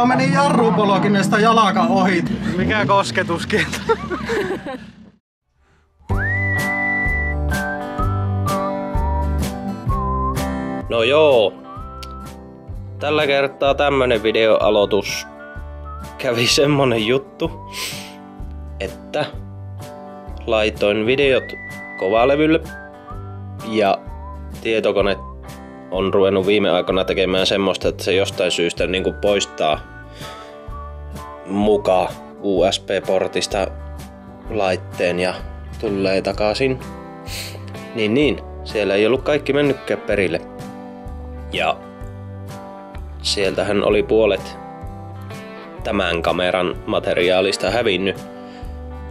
Mulla meni jarrupolokinesta jalaka ohi. Mikä kosketuskin? No joo. Tällä kertaa tämmönen videoaloitus. Kävi semmonen juttu, että laitoin videot kovalevylle ja tietokone on ruvennut viime aikoina tekemään semmoista, että se jostain syystä niin kuin poistaa mukaan USB-portista laitteen ja tulee takaisin. Niin niin, siellä ei ollut kaikki mennytkään perille. Ja sieltähän oli puolet tämän kameran materiaalista hävinnyt.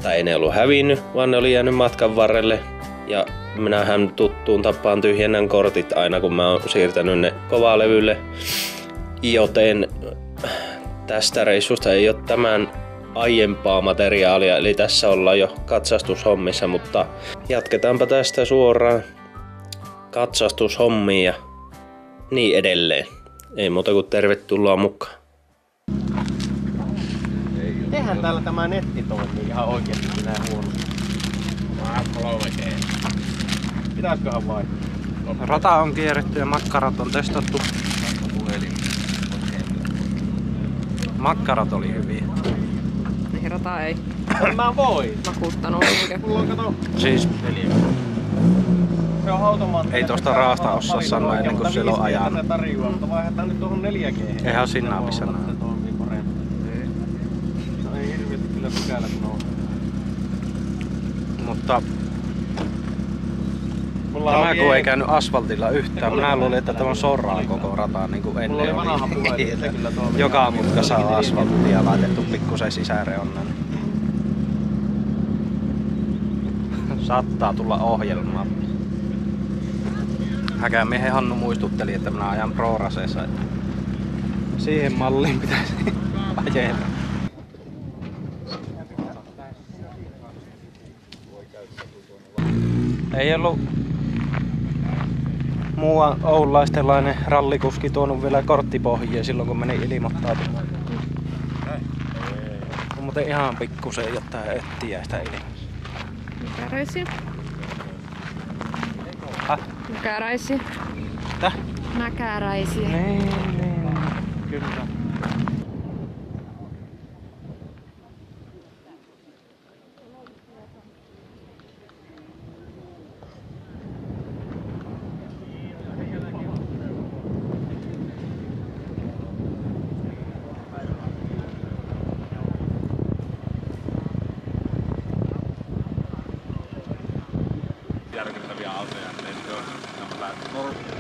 Tai ei ne ollut hävinnyt, vaan ne oli jäänyt matkan varrelle. Ja minähän tuttuun tapaan tyhjennän kortit aina kun mä oon siirtänyt ne kovalevylle. Joten tästä reissusta ei ole tämän aiempaa materiaalia, eli tässä ollaan jo katsastushommissa, mutta jatketaanpa tästä suoraan katsastushommiin ja niin edelleen. Ei muuta kuin tervetuloa mukaan. Eihän täällä tämä netti toimii ihan oikeesti näin huonosti. Pitäisköhän vaihtaa? Rata on kierretty ja makkarat on testattu. Makkarat oli hyviä. Niin rata ei Mä voi. vakuuttanut oikein. Mulla on kato Siis Se on automaatti. Ei tosta raasta osaa sanoa ennen kuin siellä on ajanut. Ne tarjoaa, mutta vaihdetaan nyt tuohon 4G. Eihän Sinnaapissa Se näe. toimii paremmin. No ei hirveästi kyllä pykälä kun on. Mutta Mulla tämä kun ei käynyt asfaltilla yhtään. Minä luulin, että tämä on soraa koko rata niin kuin ennen oli kyllä. Joka mutka saa asfalttia laitettu pikkusen sisäreunnan. Saattaa tulla ohjelmaa. Häkämiehen Hannu muistutteli, että minä ajan pro-raseessa. Siihen malliin pitäisi ajella. Ei ollut muuan oululaistelainen rallikuski tuonut vielä korttipohjia silloin kun meni ilmoittautumaan. On muuten ihan pikkusen jotain öttiä sitä ilman. Näkäräisiä. Häh? Näkäräisiä. Mitä? Näkäräisiä. Niin, niin. Kyllä.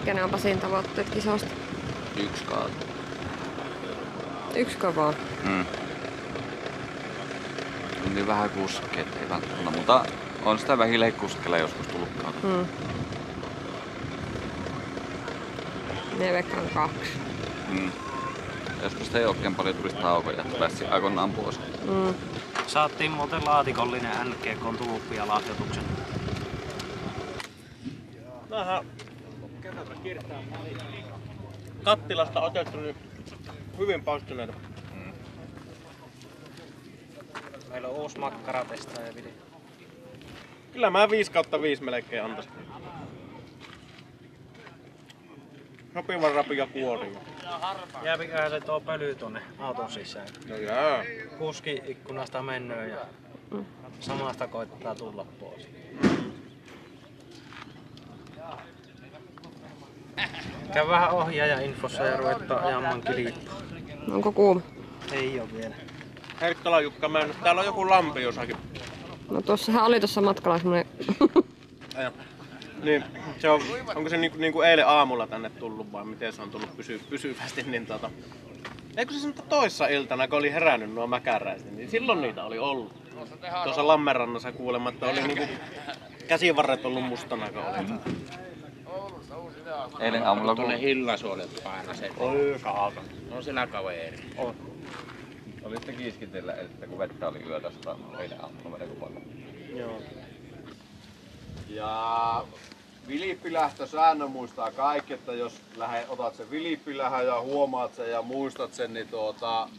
Kenen on Pasin tavoitteet kisosta? Yksi kaatu. Yksi kovaa. Mm. On niin vähän kuskeja, että ei välttämättä, mutta on sitä vähille kuskella joskus tullut kautta. Mm. Ne veikkaan kaksi. Mm. Joskus ei oikein paljon tulisi taukoja, että pääsi aikoinaan pois. Mm. Saattiin muuten laatikollinen NGK tulppia lahjoituksen. Vähän kattilasta otettu niin hyvin paistuneita. Meillä on uusi makkaratestaaja video. Kyllä mä 5 kautta 5 melkein antaisin. Sopivan rapia kuori. Jääpiköhän se tuo pöly tonne auton sisään. No jää. Kuski ikkunasta mennyt ja samasta koittaa tulla pois. Käy vähän ohjaaja infossa ja ruvettaa ajamaan kilippaa. Onko kuuma? Ei oo vielä. Herkkala Jukka mennyt. Täällä on joku lampi jossakin. No tuossahan oli tuossa matkalla semmonen... Niin, se on, onko se niinku, niinku eilen aamulla tänne tullut vai miten se on tullut pysy, pysyvästi, niin tota... Eikö se sanoa toissa iltana, kun oli herännyt nuo mäkäräiset, niin silloin niitä oli ollut. Tuossa Lammenrannassa kuulematta oli niinku käsivarret ollut mustana, kun oli. Eilen aamulla kun Tuonne Hillasuolet aina se. Oi kaaka. On siellä kaveri. olitte kiiskitellä, että kun vettä oli yötä satanut eilen aamulla melko paljon. Joo. Ja Vilippilähtö säännön muistaa kaikki, että jos lähe, otat sen vilippilähön ja huomaat sen ja muistat sen, niin tuota,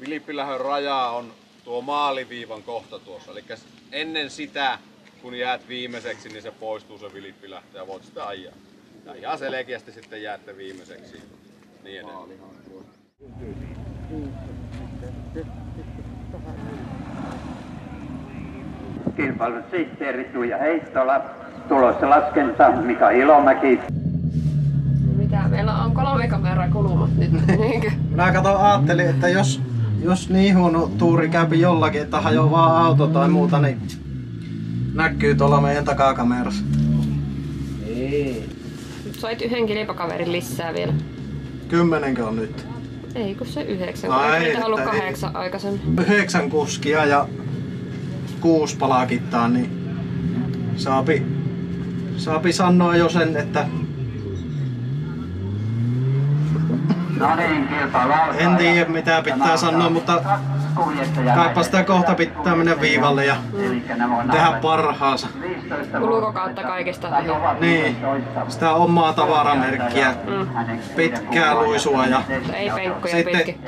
vilippilähön raja on tuo maaliviivan kohta tuossa. Eli ennen sitä, kun jäät viimeiseksi, niin se poistuu se vilippilähtö ja voit sitä ajaa. Ja ihan selkeästi sitten jäätte viimeiseksi. Niin edelleen. kilpailun sihteeri Tuija Heittola, tulossa laskenta Mika Ilomäki. Mitä? Meillä on kolme kameraa kulumat nyt. Minä kato ajattelin, että jos, jos niin huono tuuri käypi jollakin, että hajoaa auto tai muuta, niin näkyy tuolla meidän takakamerassa. Nyt sait yhden kilpakaverin lisää vielä. Kymmenenkö on nyt? Ei kun se yhdeksän. Ai, Ai, Eikö ollut että ei. kahdeksan aikaisemmin? Yhdeksän kuskia ja kuusi palakittaa, niin saapi, saapi sanoa jo sen, että No niin, en tiedä mitä pitää sanoa, mutta kaipa sitä kohta pitää mennä viivalle ja tehdä parhaansa. Kuluuko kautta kaikista? Niin, sitä omaa tavaramerkkiä, pitkää luisua ja ei penkkoja Sitten- pitkin.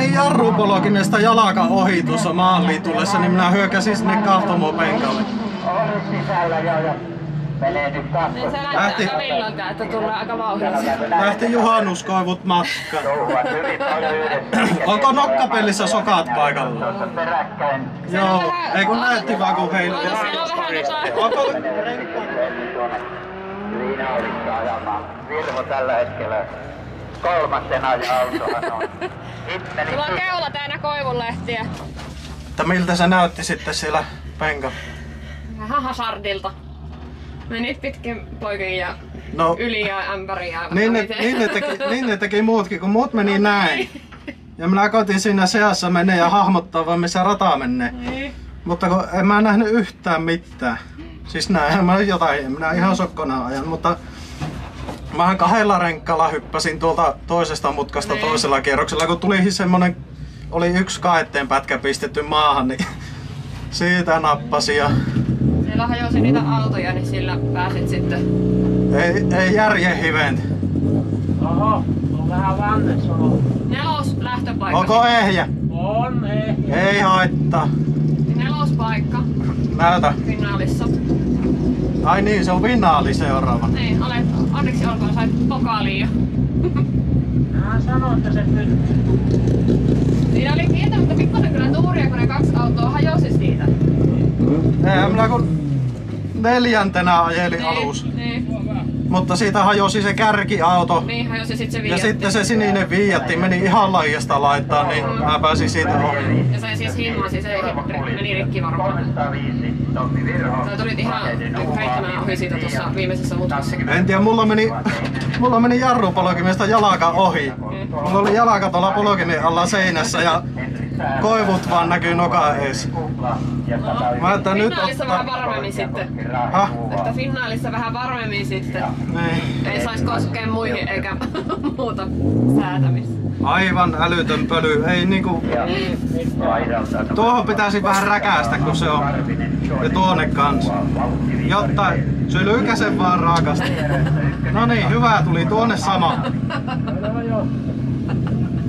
Meni jarrupolokimesta jalka ohi tuossa maaliin tullessa, niin minä hyökäsin sinne se kakkos. Lähti. että tulee aika vauhdilla. Lähti juhannuskoivut matkaan. Onko nokkapelissä sokat paikalla? Joo, ei kun näytti vaan kun heilu. Siellä on vähän jotain. Onko... Ajamaan. Virho tällä hetkellä kolmantena ja autohan on. Sulla on keula täynnä koivunlehtiä. Että miltä se näytti sitten siellä penkalla? Vähän hasardilta. Menit pitkin poikin ja No, yli ja ämpäri ja niin ne, niin, ne teki, niin ne teki muutkin, kun muut meni näin. Ja minä koitin siinä seassa menee ja hahmottaa vaan missä rata menee. Niin. Mutta kun en mä nähnyt yhtään mitään. Siis näinhän mä jotain, minä ihan sokkona ajan, mutta mä kahdella renkkalla hyppäsin tuolta toisesta mutkasta Niin. toisella kierroksella, kun tuli siis semmonen, oli yksi kaetteen pätkä pistetty maahan, niin siitä nappasin ja Siellä hajosi niitä autoja, niin sillä pääsit sitten. ei, ei järjen hiventä. Oho, on vähän vanne sulla. Nelos lähtöpaikka. Onko ehjä? On, ei. Ei haittaa. Nelospaikka Näytä. finaalissa. Ai niin, se on finaali seuraava. Niin, olet, onneksi olkoon sait pokaaliin. Mä sanoin, että se nyt Siinä oli kieltämättä pikkusen kyllä tuuria, kun ne kaksi autoa hajosi siitä. Eihän minä kun neljäntenä ajelin alus. Niin, Mutta siitä hajosi se kärkiauto. niin hajosi sitten se Ja viiatti. sitten se sininen viiatti meni ihan laijasta laittaa, niin mä pääsin siitä ohi. Ja se siis himmasi, se meni rikki varmaan. 305 Tommi Virho. Sä tulit ihan heittämään ohi siitä tuossa viimeisessä mutkassa. En tiedä, mulla meni, mulla meni jarrupolkimesta jalaka ohi. Mulla oli jalaka tuolla polkimen alla seinässä ja koivut vaan näkyy noka ees. Mä että nyt Finaalissa vähän varmemmin sitten. Häh? Että finaalissa vähän varmemmin sitten. Niin. Ei sais koskea muihin eikä muuta säätämistä. Aivan älytön pöly. Ei niinku... Tuohon pitäisi vähän räkäistä, kun se on. Ja tuonne kanssa. Jotta se lykäsen vaan raakasti. No niin, hyvä tuli tuonne sama.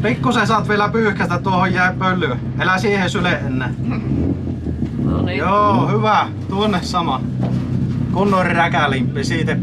Pikkusen saat vielä pyyhkästä tuohon jäi pölyä. Elä siihen syle ennen. No niin. Joo, hyvä. Tuonne sama. Kunnon räkälimppi, siitä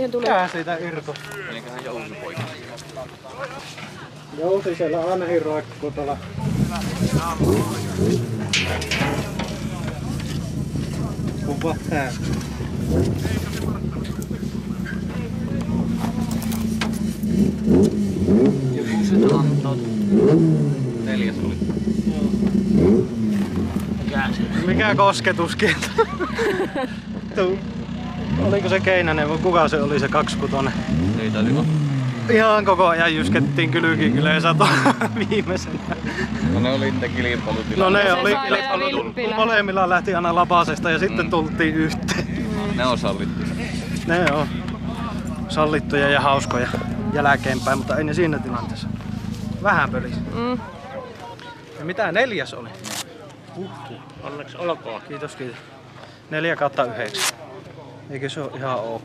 siihen tuli? Mikä siitä irto? Meniköhän jousi poikki? Jousi siellä ainakin roikkuu tuolla. Kuva tää. Neljäs oli. Mikä kosketuskin? Tuu. Oliko se Keinänen vai kuka se oli se kaksikutonen? Ei taisi olla. Ihan koko ajan jyskettiin kylki kyllä ja sato viimeisenä. No ne oli kilpailutilalla. No ne Se oli vilppillä. molemmilla lähti aina lapasesta ja sitten Mm. tultiin yhteen. Ne on sallittu. Ne on sallittuja ja hauskoja jälkeenpäin, mutta ei ne siinä tilanteessa. Vähän pölis. Mm. Ja mitä neljäs oli? Onneksi olkoon. Kiitos, kiitos. Neljä kautta yhdeksän. Eikö se ole ihan ok?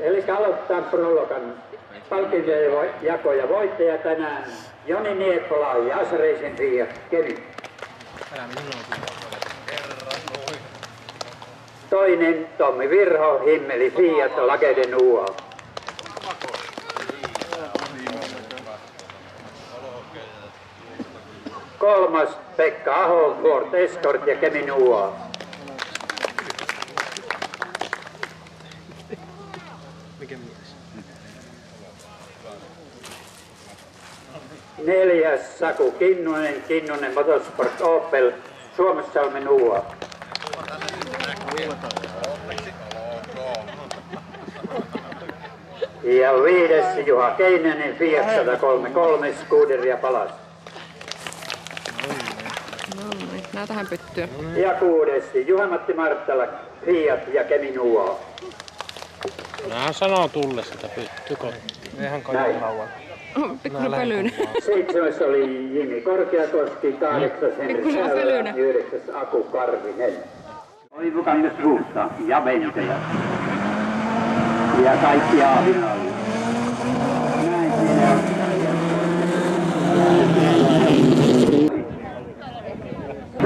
Eli aloittaa prologan palkintojen voittaja tänään Joni Nieppola ja Asareisen Fiat Kemi. Toinen Tommi Virho, Himmeli Fiat, Lakeden UA. Kolmas Pekka Aho, Ford Escort ja Kemin UA. Neljäs Saku Kinnunen, Kinnunen Motorsport Opel, Suomussalmen UA. Ja viides Juha Keinänen, Fiat 133, Scuderia Palas. Niin, näytähän pyttyä. Ja kuudes Juha-Matti Marttala, Fiat ja Kemin UA. Mä sanon tulle sitä pytty kotiin. Eihän kai lauan. Pikkusen pölyinen. Seitsemäs oli Jimi Korkeakoski, kahdeksas Henri pölyinen. yhdeksäs Aku Karvinen. Oivukangas Ruusta ja Ventelä. Ja kaikki aavinaali. Näin siinä on.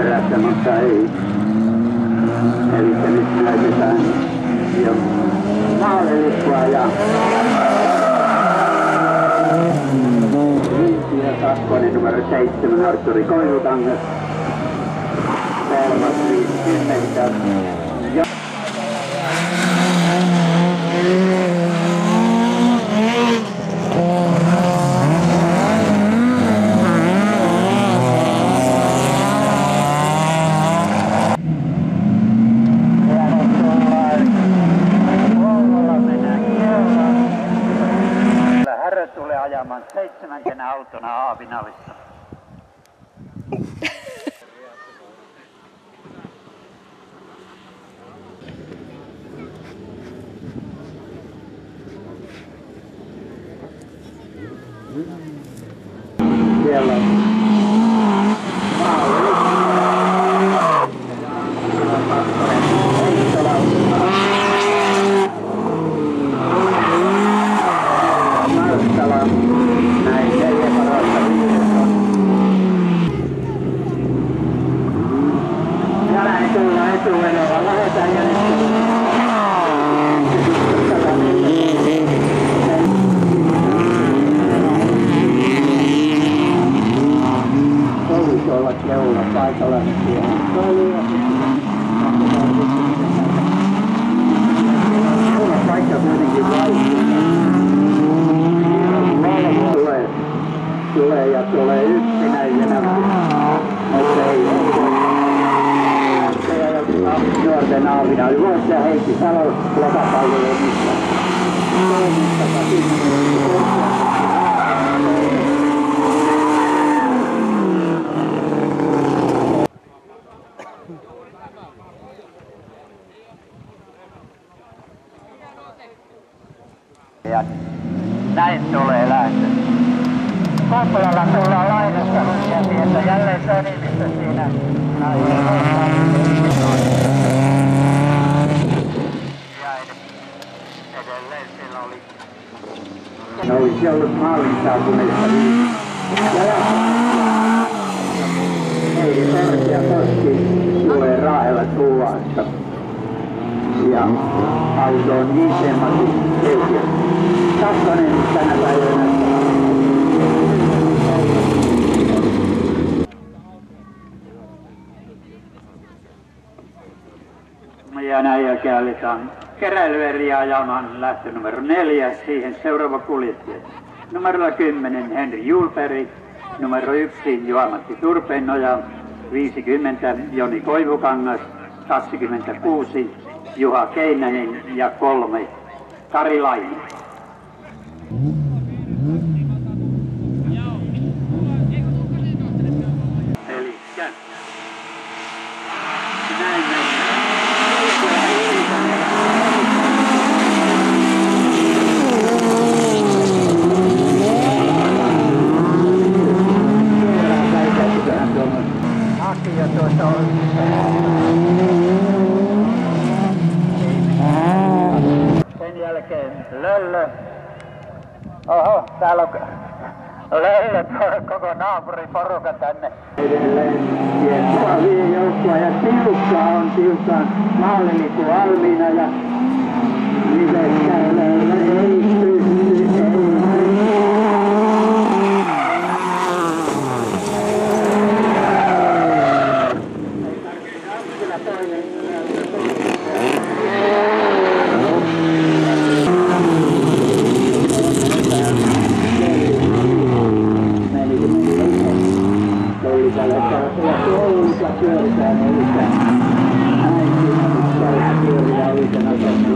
Perässä, mutta ei. Eli nyt lähetetään jo maalelippua ja ja kakkonen numero seitsemän Arturi Koivutangas. Kolmas 50. Ja Herra tulee ajamaan seitsemäntenä autona Aavinalissa. Siellä on Marttala, näin neljä parasta viidestä. Ja näin tullaan etuvedellä, lähdetään jännittämään. Koulussa olla keula paikalla. Koulu paikka kuitenkin vaikea. Tulee, tulee ja tulee yksinäisenä, mutta ei ole. Nuorten aavina oli vuosia Heikki Salo lokapalveluissa. Ja näin tulee lähtö. Koppolalla tullaan lainasta ja sieltä jälleen Sönimistä siinä. Ja edelleen siellä oli. Ne olisi ollut maalin saapuneista viisi. Heidi Korkea Koski tulee Raahella kuvasta. autoon IC Matti Eukio. Kakkonen tänä päivänä. Ja näin aletaan keräilyeriä ajamaan lähtö numero neljä, siihen seuraava kuljettaja. Numero 10 Henri Julperi, numero 1 Juha-Matti Turpeenoja, 50 Joni Koivukangas, 26 Juha Keinänen ja 3 Kari Laine. Elikkä näin mennään. Hakija tuossa on. Sen jälkeen Löllö. Oho, täällä on Löllö tuo koko naapuriporukka tänne. Edelleen hienoa vie joukkoa tiukka on tiukka maaliliku valmiina ja Löllö ei pysty,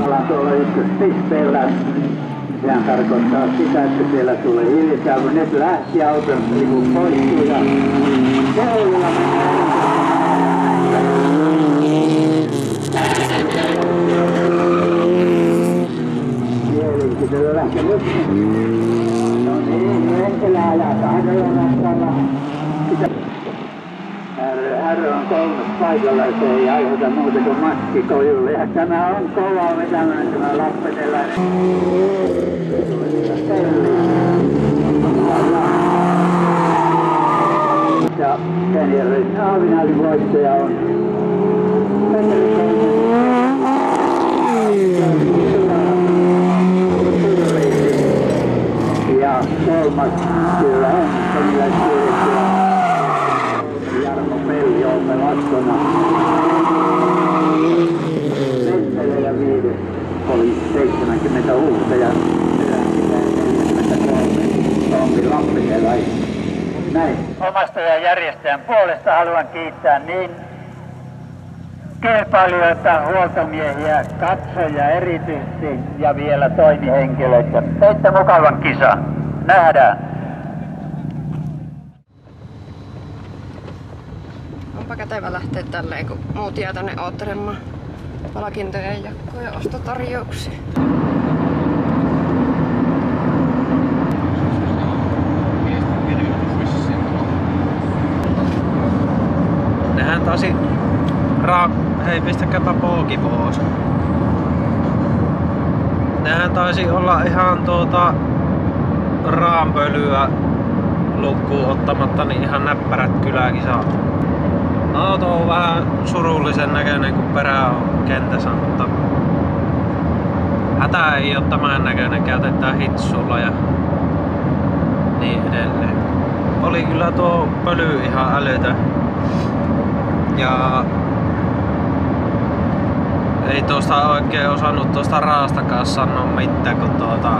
ei tuolla ykköspisteellä. Sehän siellä tulee hiljaa, kun nyt lähti auton lipu poistuu ja koululla. No niin, herra on kolmas paikalla, se ei aiheuta muuta kuin maskikojulle. Ja tämä on kova vetämään tämä. Ja sen jälkeen Aavinaalin voittaja on. Petteri Koivu. Ja kolmas kyllä on Kemiläis Jarmo Peljo on pelattuna. Ventelä ja viides oli 70 uutta ja 43 Tommi Lappinen Näin. Omasta järjestäjän puolesta haluan kiittää niin kilpailijoita, huoltomiehiä, katsojia erityisesti ja vielä toimihenkilöitä. Teitte mukavan kisa. Nähdään. Onpa kätevä lähteä tälleen, kun muut jää tänne oottelemaan palkintojen jakoa ja ostotarjouksia. Taisi... Ra... Hei, pistäkääpä pooki pois. Nehän taisi olla ihan tuota... Raanpölyä lukkuun ottamatta, niin ihan näppärät kyläkisat. Auto on vähän surullisen näköinen, kun perä on kentässä, mutta hätä ei ole tämän näköinen, käytetään hitsulla ja niin edelleen. Oli kyllä tuo pöly ihan älytön. Ja ei tuosta oikein osannut tuosta raastakaan sanoa mitään, kun tuota,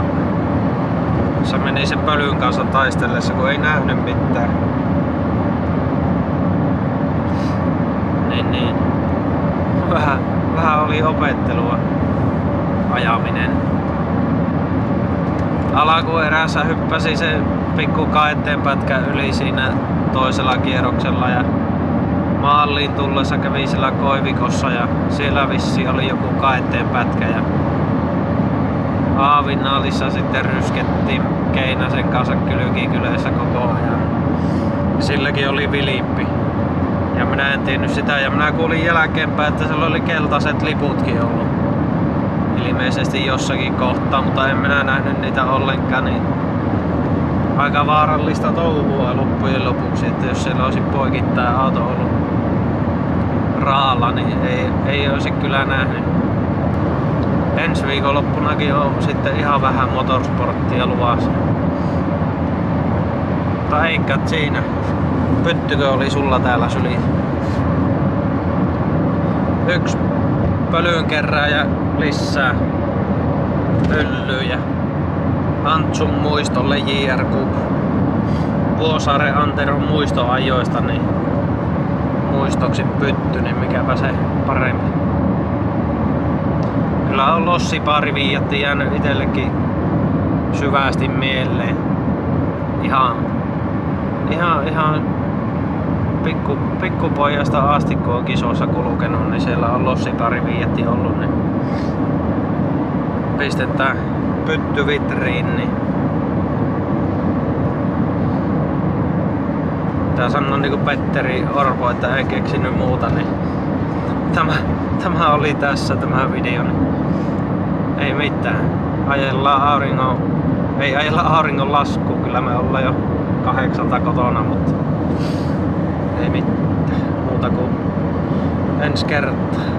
se meni sen pölyn kanssa taistellessa, kun ei nähnyt mitään. Niin, niin. Vähän, vähän oli opettelua ajaminen. Alakuerässä hyppäsi se pikku kaetteen pätkä yli siinä toisella kierroksella ja maaliin tullessa kävi sillä koivikossa ja siellä vissi oli joku kaetteen pätkä ja Aavinnaalissa sitten ryskettiin Keinäsen kanssa kylkikyleissä koko ajan. Silläkin oli vilippi. Ja minä en tiennyt sitä ja minä kuulin jälkeenpäin, että sillä oli keltaiset liputkin ollut. Ilmeisesti jossakin kohtaa, mutta en minä nähnyt niitä ollenkaan, niin aika vaarallista touhua loppujen lopuksi, että jos siellä olisi poikittain auto ollut raalla, niin ei, ei olisi kyllä nähnyt. ensi viikonloppunakin on sitten ihan vähän motorsporttia luvassa. Mutta eikä siinä. Pyttykö oli sulla täällä syli? Yksi pölyn kerääjä lisää pöllyjä. Antsun muistolle JR Cup. Vuosaaren Anteron muistoajoista, niin muistoksi pytty, niin mikäpä se parempi. Kyllä on lossipari viiatti jäänyt itsellekin syvästi mieleen. Ihan, ihan, ihan pikku, pikkupojasta asti kun on kisossa kulkenut, niin siellä on lossipari viiatti ollut, niin pistetään pytty vitriin, niin Tää sanoi niinku Petteri Orpo, että ei keksinyt muuta, niin tämä, tämä oli tässä tämä video. Niin ei mitään. Ajellaan auringon, ei ajella auringon lasku, kyllä me ollaan jo kahdeksalta kotona, mutta ei mitään muuta kuin ensi kertaa.